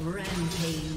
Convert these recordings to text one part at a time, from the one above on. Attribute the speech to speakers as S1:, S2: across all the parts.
S1: Rampage.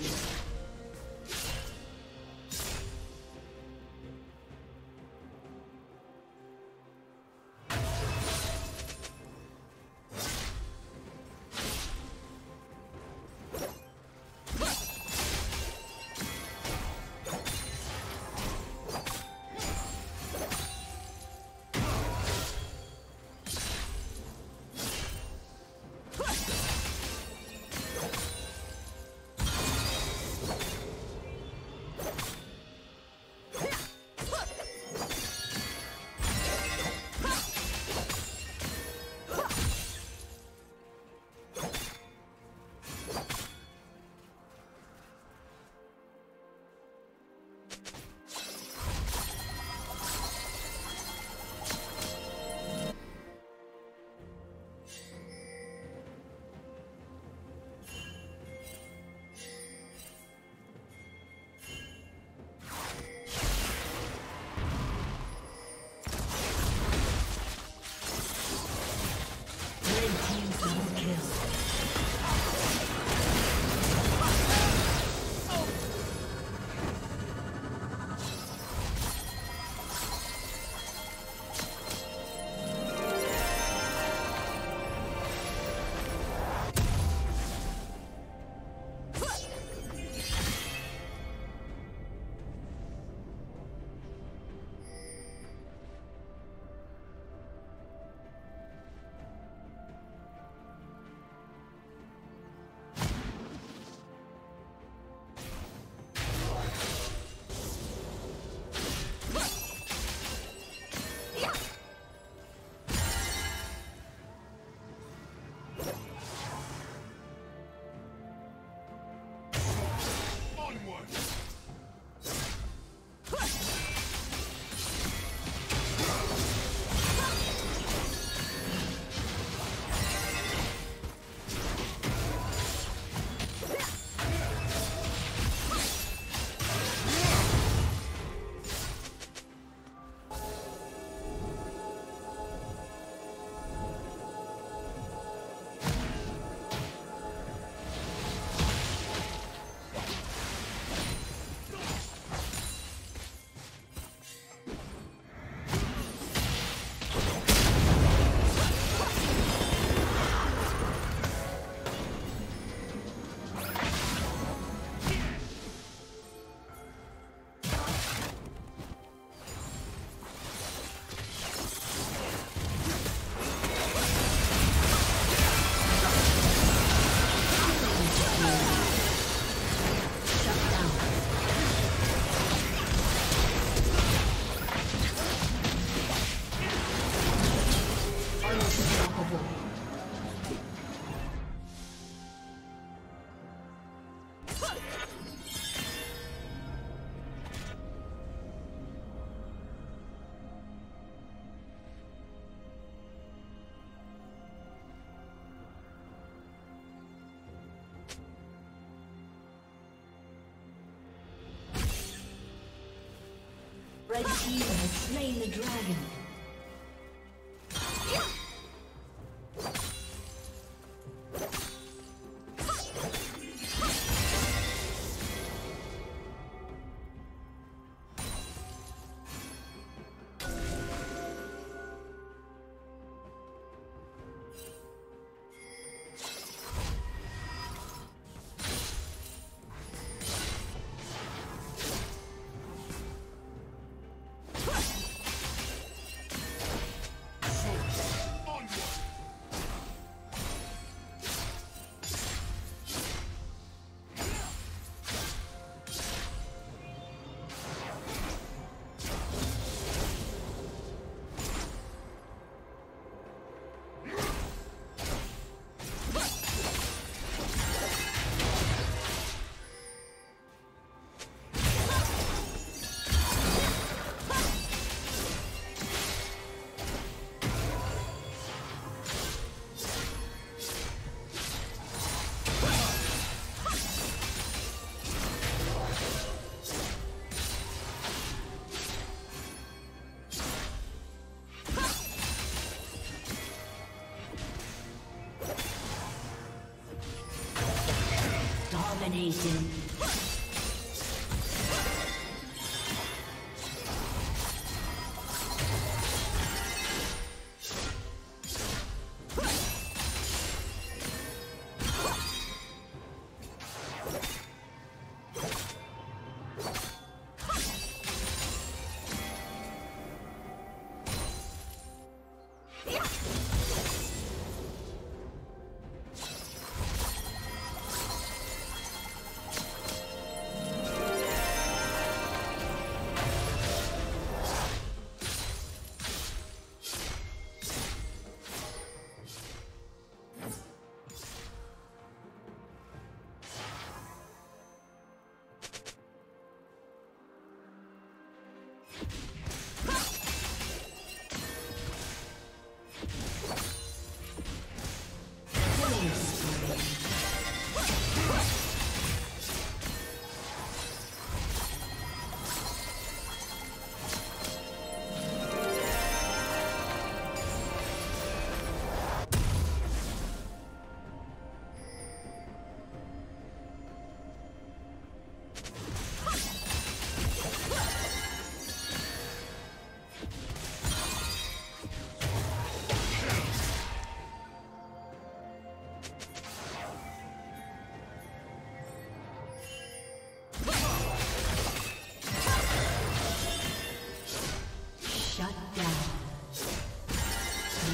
S1: Slain the dragon. Dominating.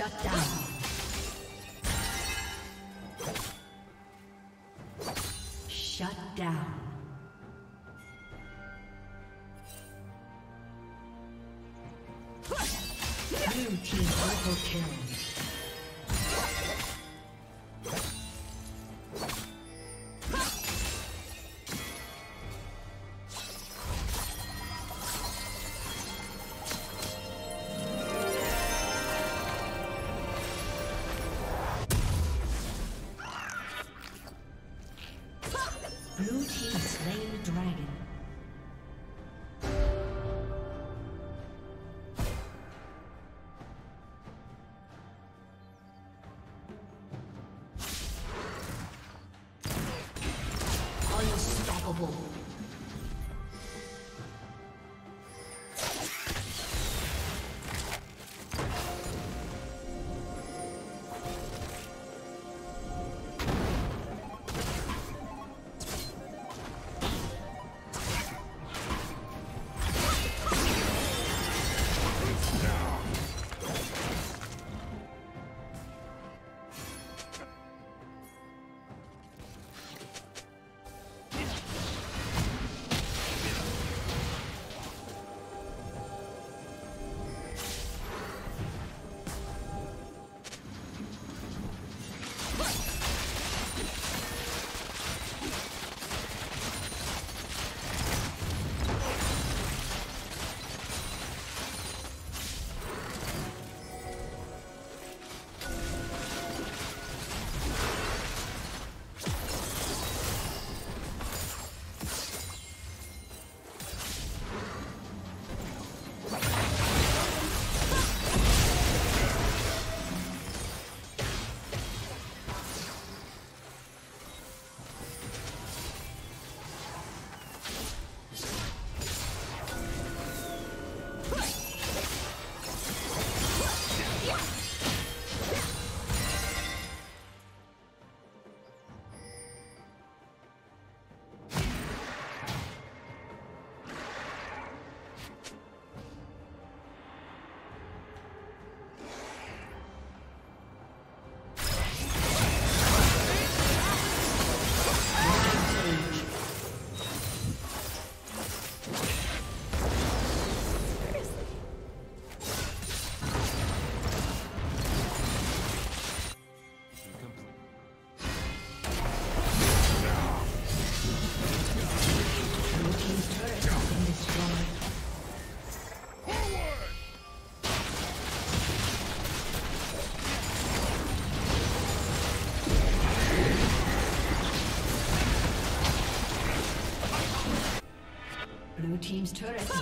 S1: Shut down.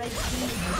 S1: Red team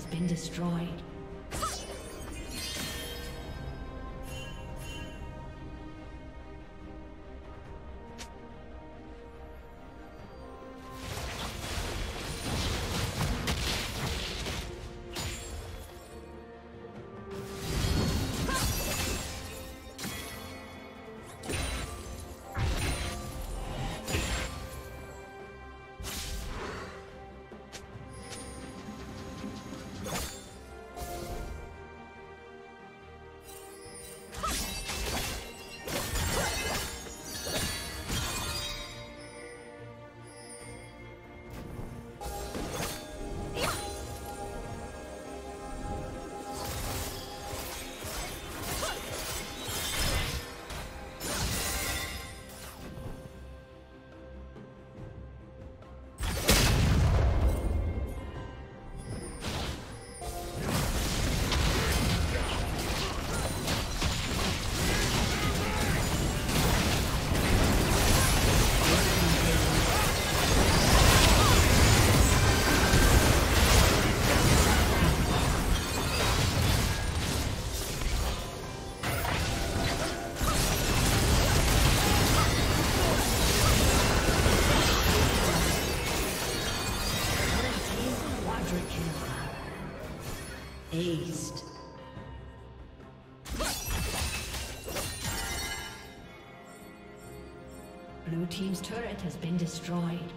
S1: Has been destroyed. Has been destroyed.